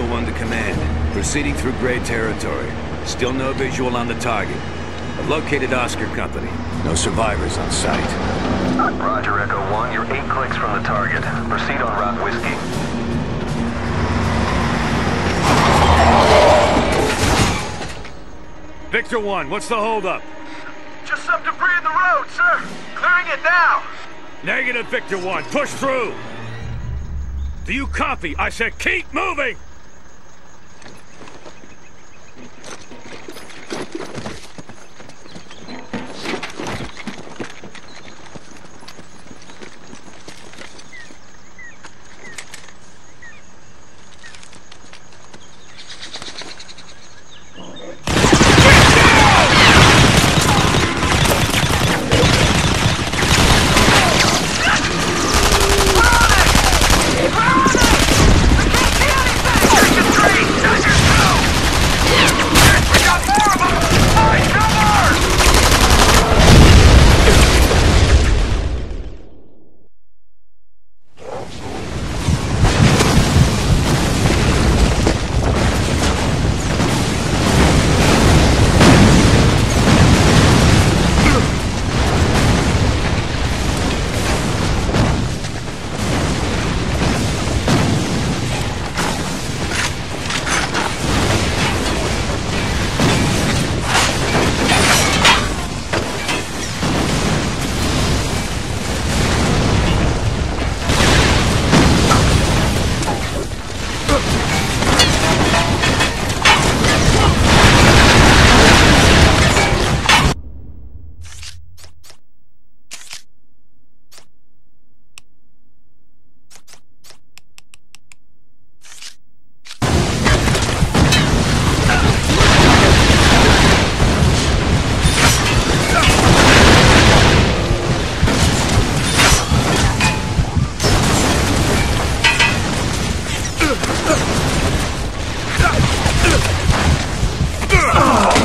Echo 1 to command. Proceeding through Gray territory. Still no visual on the target. I've located Oscar Company. No survivors on site. Roger, Echo 1. You're eight clicks from the target. Proceed on Rock Whiskey. Victor 1, what's the holdup? Just some debris in the road, sir. Clearing it now. Negative, Victor 1. Push through! Do you copy? I said keep moving!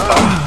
Uh.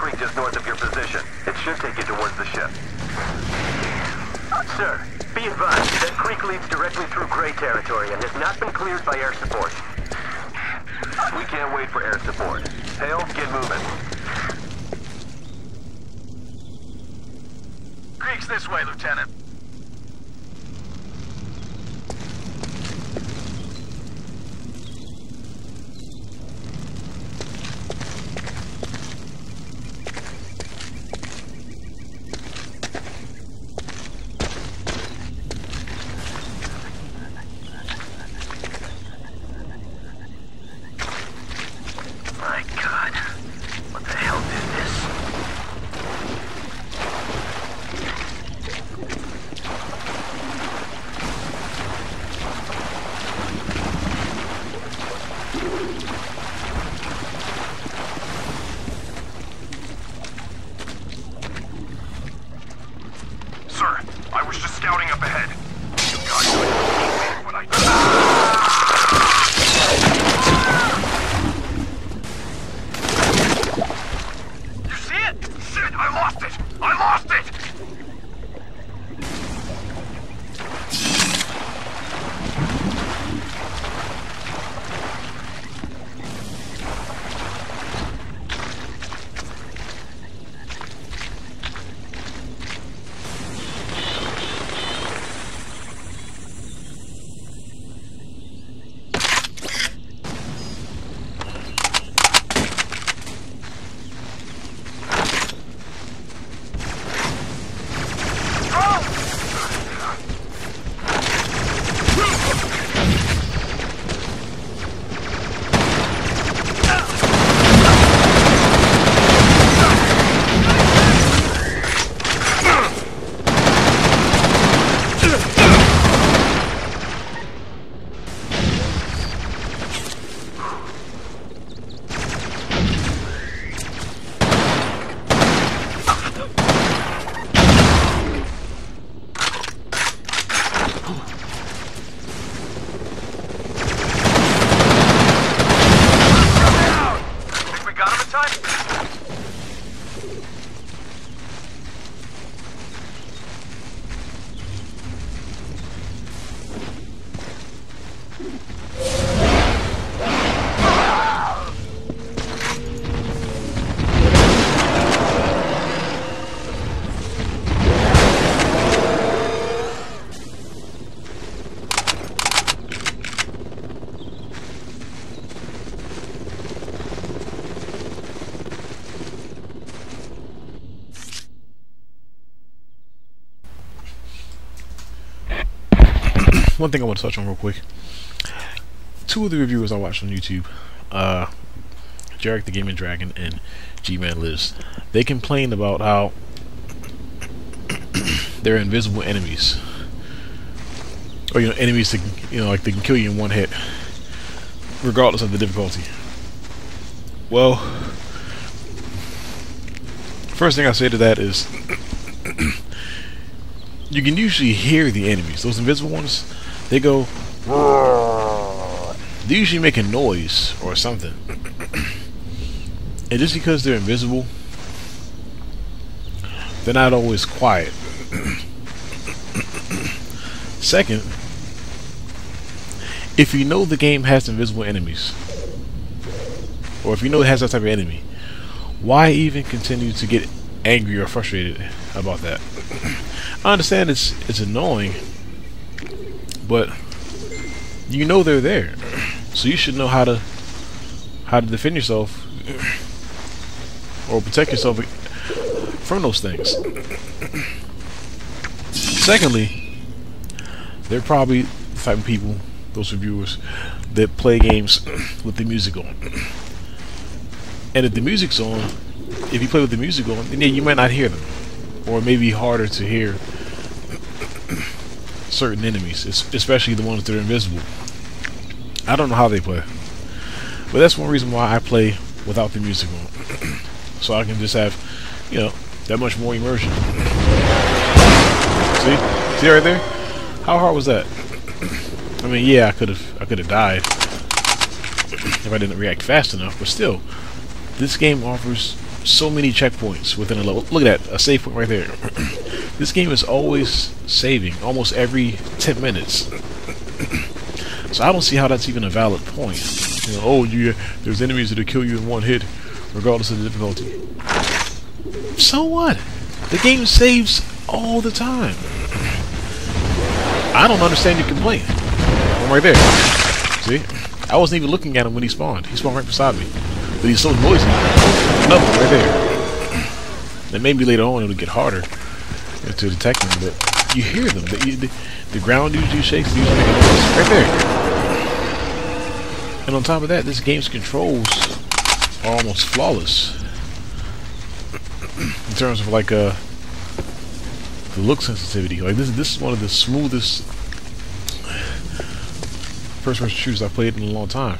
Coming just north of your position. It should take you towards the ship. Sir, be advised, that creek leads directly through gray territory and has not been cleared by air support. We can't wait for air support. Hale, get moving. Creek's this way, Lieutenant. One thing I want to touch on real quick. Two of the reviewers I watched on YouTube, uh, Jarek the Gaming Dragon and G-Man Lives, they complained about how they're invisible enemies. Or, you know, enemies that, you know, like they can kill you in one hit, regardless of the difficulty. Well, first thing I say to that is you can usually hear the enemies. Those invisible ones, they go. They usually make a noise or something. And just because they're invisible, they're not always quiet. Second, if you know the game has invisible enemies, or if you know it has that type of enemy, why even continue to get angry or frustrated about that? I understand it's it's annoying, but you know they're there, so you should know how to how to defend yourself or protect yourself from those things. Secondly, they're probably the type of people, those reviewers, that play games with the music on. And if the music's on, if you play with the music on, then yeah, you might not hear them. Or it may be harder to hear certain enemies, especially the ones that are invisible. I don't know how they play. But that's one reason why I play without the music on. so I can just have, you know, that much more immersion. See? See right there? How hard was that? I mean, yeah, I could have I could have died if I didn't react fast enough, but still, this game offers so many checkpoints within a level. Look at that, a save point right there. this game is always saving, almost every 10 minutes. so I don't see how that's even a valid point. You know, oh, there's enemies that'll kill you in one hit, regardless of the difficulty. So what? The game saves all the time. I don't understand your complaint. I'm right there. See? I wasn't even looking at him when he spawned. He spawned right beside me. But he's so noisy. Nothing right there. And maybe later on it'll get harder to detect them, but you hear them. The, the, the ground usually shakes, usually make a noise. Right there. And on top of that, this game's controls are almost flawless. In terms of like uh the look sensitivity. Like this this is one of the smoothest first person shooters I've played in a long time.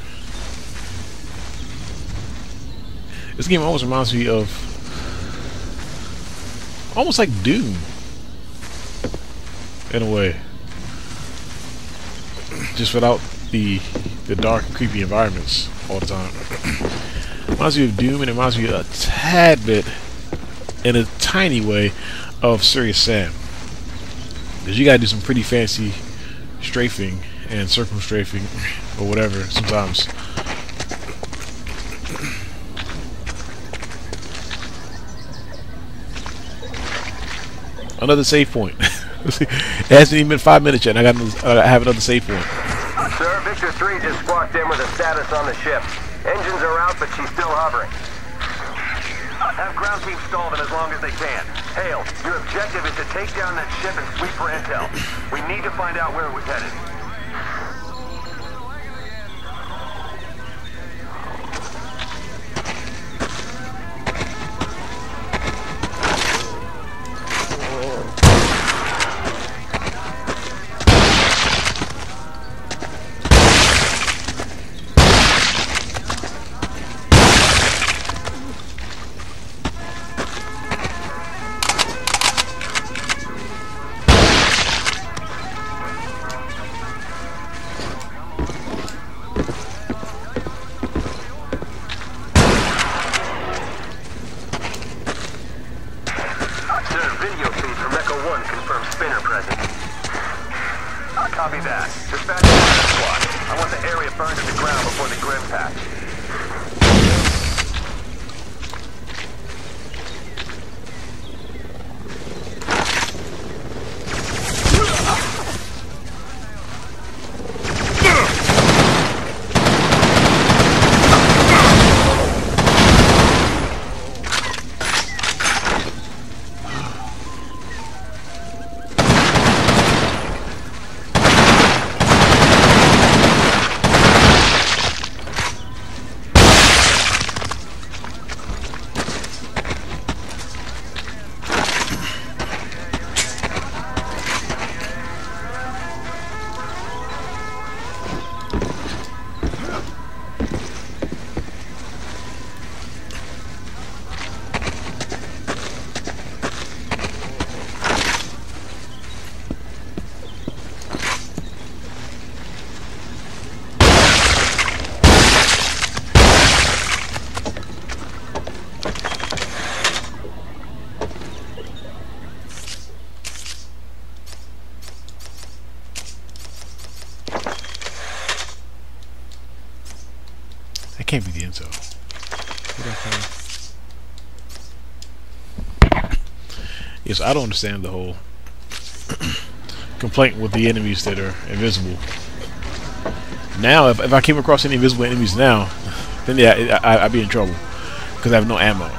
This game almost reminds me of almost like Doom in a way. Just without the the dark creepy environments all the time. reminds me of Doom and it reminds me a tad bit in a tiny way of Serious Sam. Because you gotta do some pretty fancy strafing and circumstrafing or whatever sometimes. Another save point. it hasn't even been five minutes yet, and I got I have another save point. Sir, Victor 3 just squawked in with a status on the ship. Engines are out, but she's still hovering. Have ground team stall them as long as they can. Hale, your objective is to take down that ship and sweep for intel. We need to find out where it was headed. I don't understand the whole complaint with the enemies that are invisible. Now, if, if I came across any invisible enemies now, then yeah, I, I'd be in trouble because I have no ammo.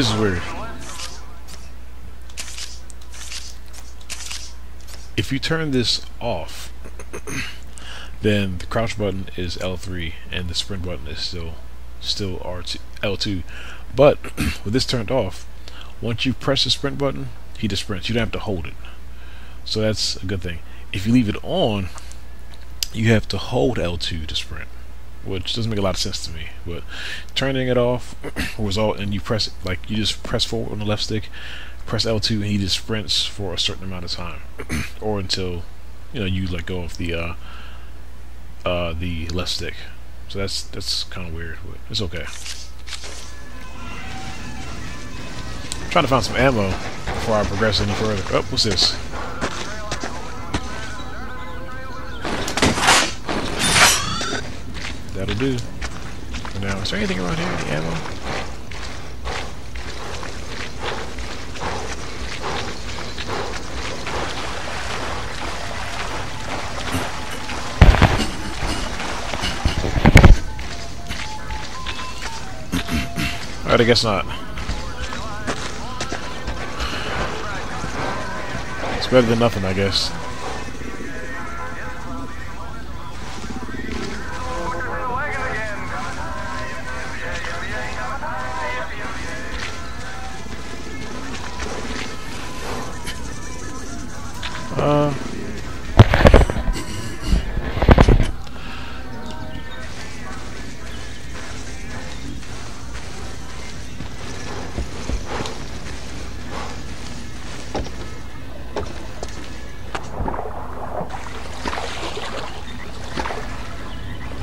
Is. If you turn this off, then the crouch button is L3 and the sprint button is still still R2, L2. But with this turned off, once you press the sprint button, he just sprints. You don't have to hold it. So that's a good thing. If you leave it on, you have to hold L2 to sprint. Which doesn't make a lot of sense to me. But turning it off all, and you press like you just press forward on the left stick, press L2, and he just sprints for a certain amount of time, or until you know you let go of the uh, uh, the left stick. So that's that's kind of weird, but it's okay. trying to find some ammo before I progress any further. Oh, what's this? That'll do. For now, is there anything around here? Any ammo? Alright, I guess not. It's better than nothing, I guess.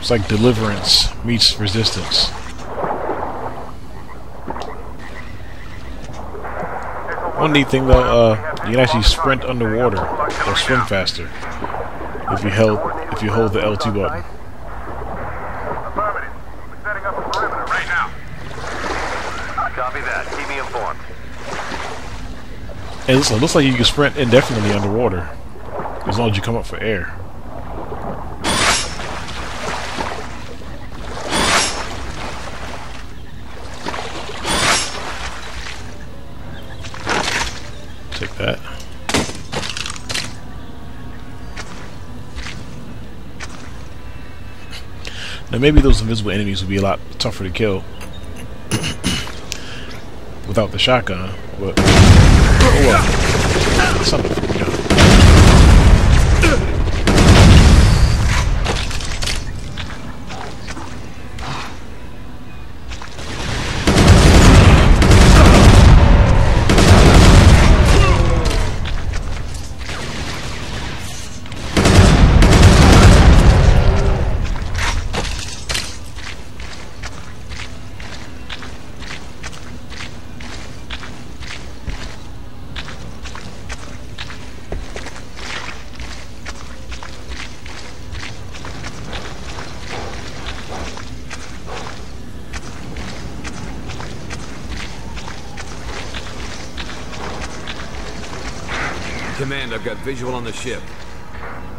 It's like deliverance meets resistance. One neat thing though, uh, you can actually sprint underwater or swim faster if you held if you hold the L2 button. Affirmative. We're setting up a perimeter right now. Copy that. Keep me informed. And listen, it looks like you can sprint indefinitely underwater as long as you come up for air. Now maybe those invisible enemies would be a lot tougher to kill without the shotgun, but oh well. Visual on the ship.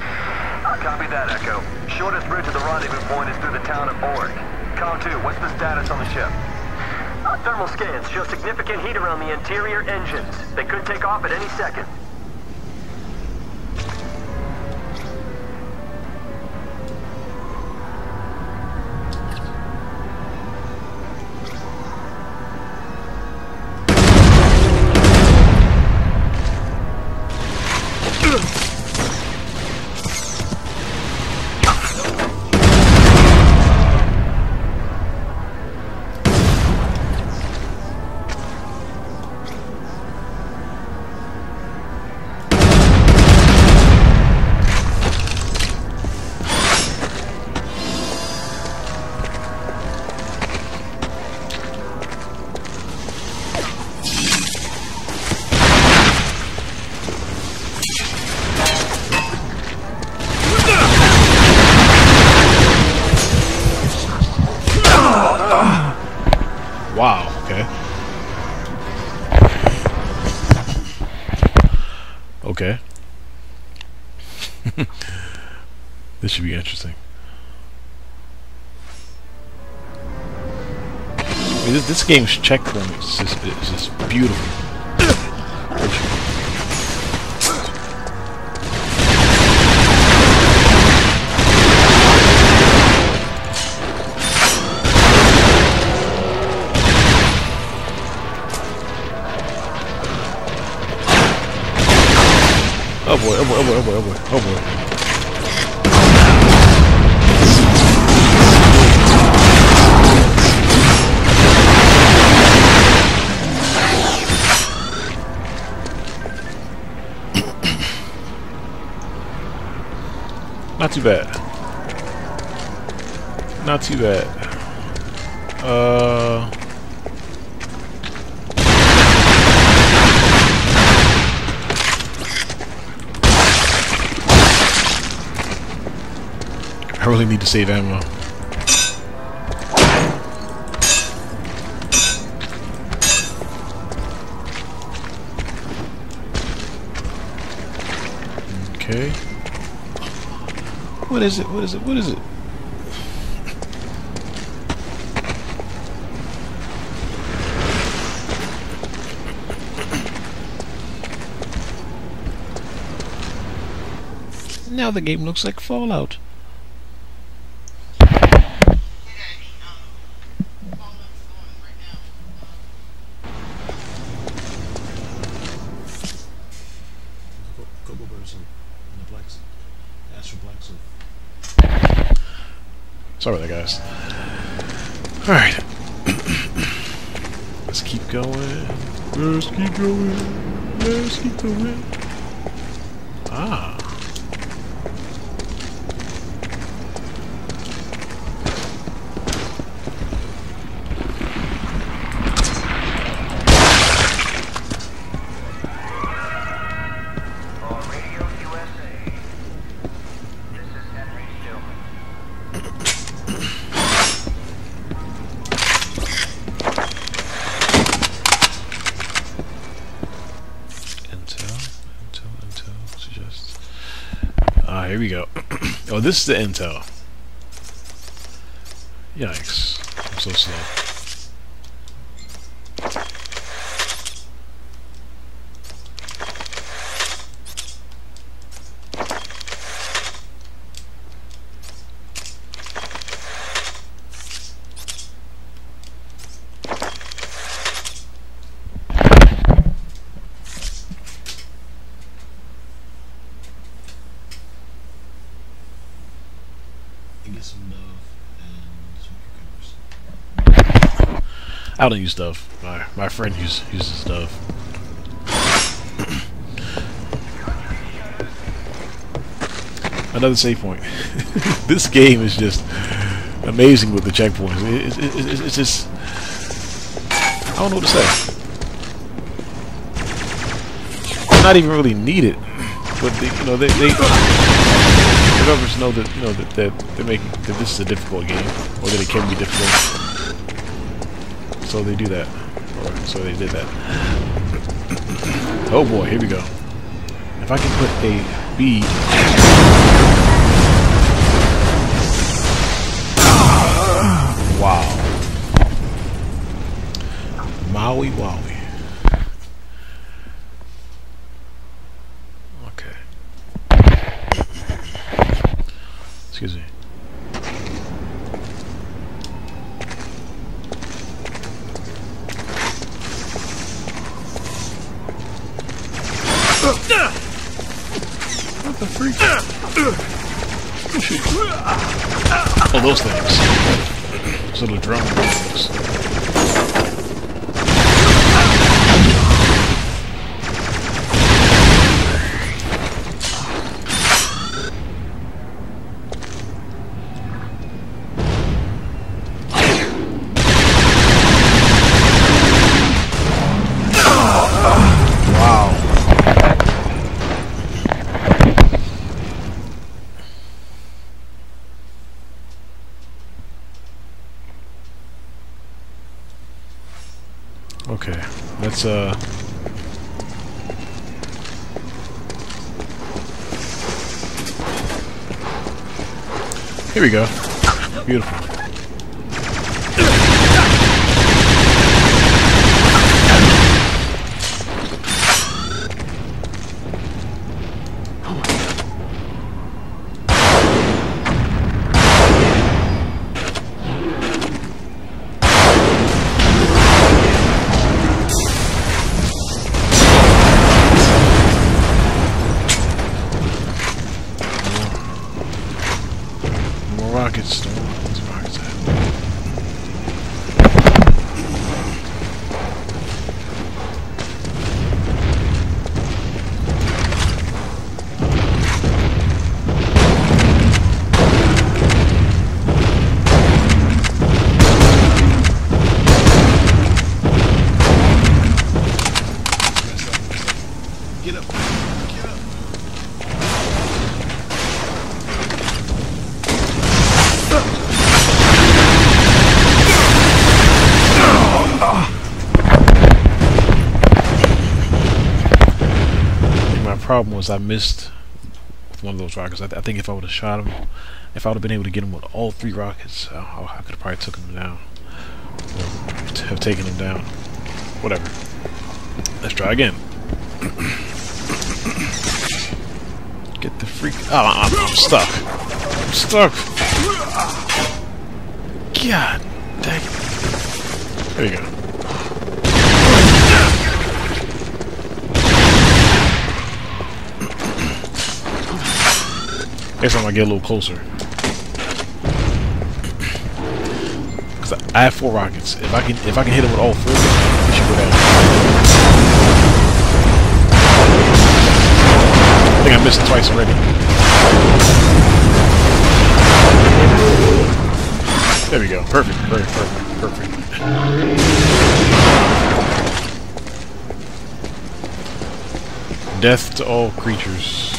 I Copy that, Echo. Shortest route to the rendezvous point is through the town of Borg. Com 2, what's the status on the ship? Uh, thermal scans show significant heat around the interior engines. They could take off at any second. Game's checkpoint is just, is just beautiful. Oh boy, oh boy, oh boy, oh boy, oh boy, oh boy. Not too bad. Not too bad. Uh. I really need to save ammo. Okay. What is it? What is it? What is it? Now the game looks like Fallout. Guys. Alright. Let's keep going. Let's keep going. Let's keep going. Ah. This is the Intel. Yikes. I'm so slow. And get some Dove and some cucumbers. I don't use Dove. My my friend use, uses Dove. Another save point. this game is just amazing with the checkpoints. It, it, it, it's just I don't know what to say. Not even really needed, but they, you know they, they developers know that you know that, that they're making that this is a difficult game or that it can be difficult. So they do that. Or so they did that. oh boy, here we go. If I can put a bead Okay, let's uh Here we go. Beautiful. Problem was I missed with one of those rockets. I, th I think if I would have shot him, if I would have been able to get him with all three rockets, uh, I could have probably took him down. Have taken him down. Whatever. Let's try again. Get the freak. Oh, I'm, I'm stuck. I'm stuck. God dang it. There you go. Next time I get a little closer. Cause I have four rockets. If I can if I can hit him with all four, he should go down. I think I missed it twice already. There we go. Perfect. Perfect. Perfect. Perfect. Death to all creatures.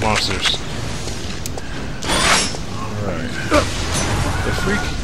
Monsters. The freak.